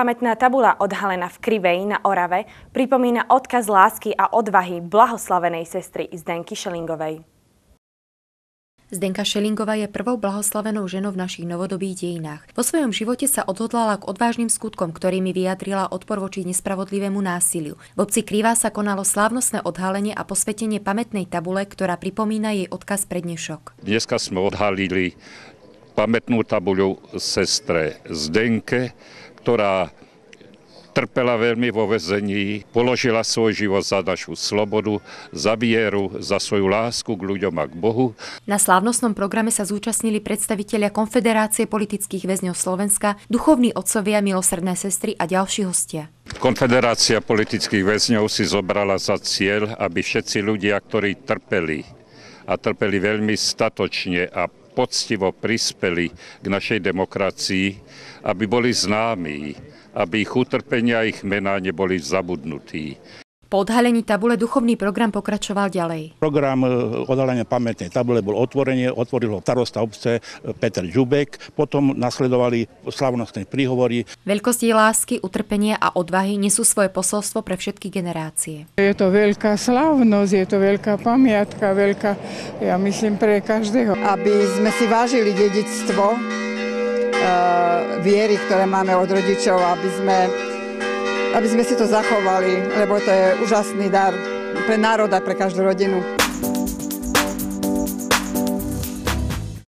Pamätná tabula odhalená v Krivej na Orave pripomína odkaz lásky a odvahy blahoslavenej sestry Zdenky Šelingovej. Zdenka Šelingová je prvou blahoslavenou ženou v našich novodobých dejinách. Vo svojom živote sa odhodlala k odvážnym skutkom, ktorými vyjadrila odpor voči nespravodlivému násiliu. V obci Krivá sa konalo slávnostné odhalenie a posvetenie pamätnej tabule, ktorá pripomína jej odkaz pre dnešok. Dneska sme odhalili pamätnú tabuľu sestre Zdenke, ktorá trpela veľmi vo vezení, položila svoj život za našu slobodu, za vieru, za svoju lásku k ľuďom a k Bohu. Na slávnostnom programe sa zúčastnili predstavitelia Konfederácie politických väzňov Slovenska, duchovní otcovia, milosrdné sestry a ďalší hostia. Konfederácia politických väzňov si zobrala za cieľ, aby všetci ľudia, ktorí trpeli a trpeli veľmi statočne a poctivo prispeli k našej demokracii, aby boli známi, aby ich utrpenia a ich mená neboli zabudnutí. Po odhalení tabule duchovný program pokračoval ďalej. Program e, odhalenia pamätnej tabule bol otvorenie, otvoril ho starosta obce e, Peter Žubek, potom nasledovali slavnostné príhovory. Veľkosti lásky, utrpenia a odvahy nesú svoje posolstvo pre všetky generácie. Je to veľká slávnosť, je to veľká pamiatka, veľká, ja myslím, pre každého. Aby sme si vážili dedictvo e, viery, ktoré máme od rodičov, aby sme aby sme si to zachovali, lebo to je úžasný dar pre národ a pre každú rodinu.